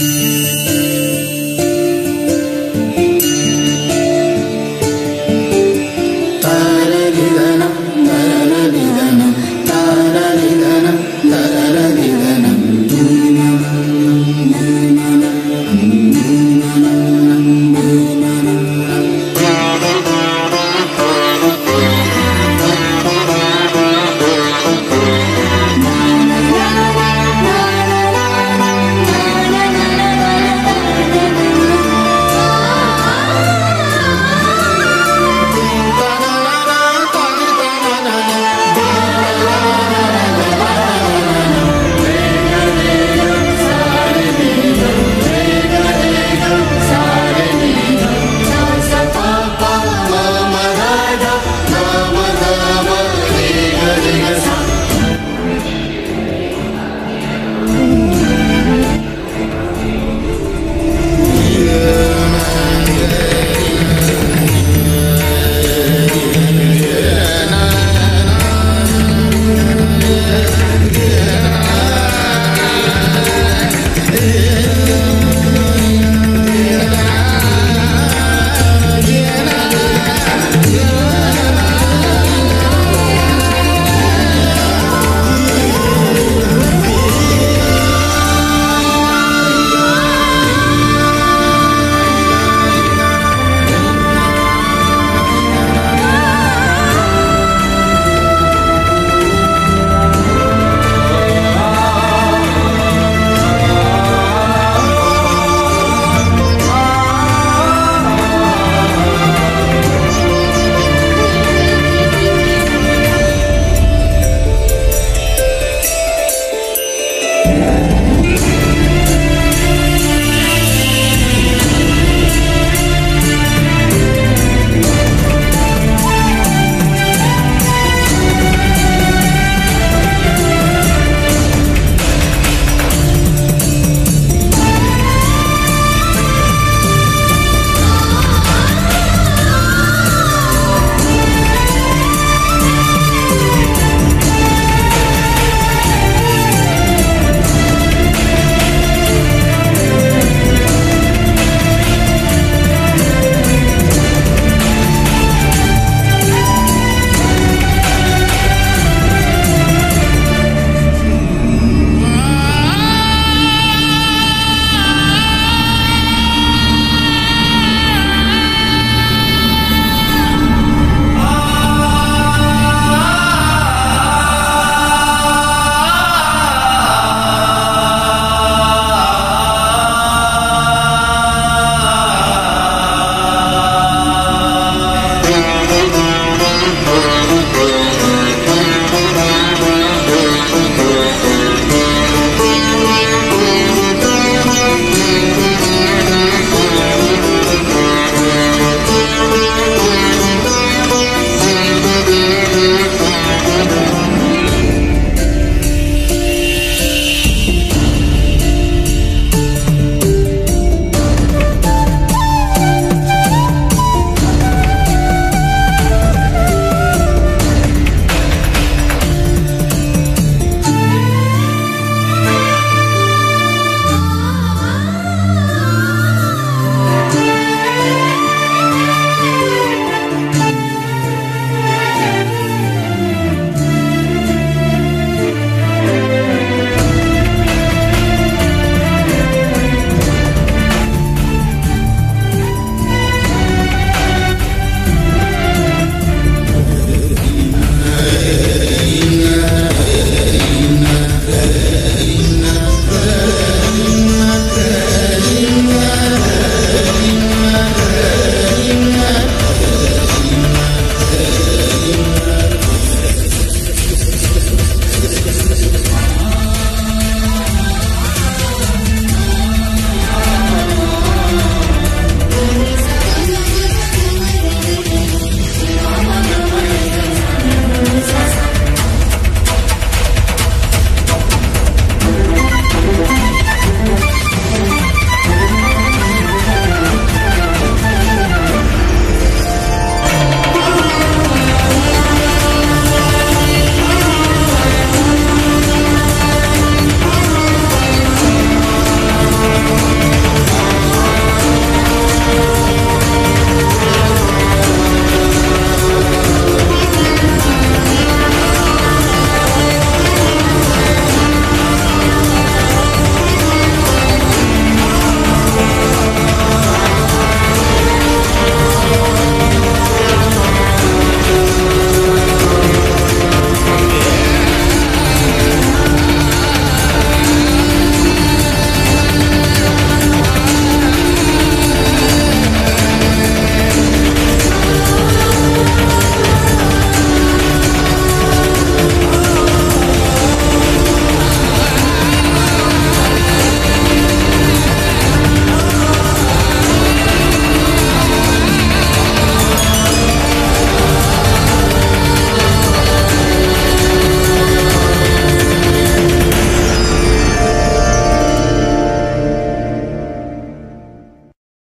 Música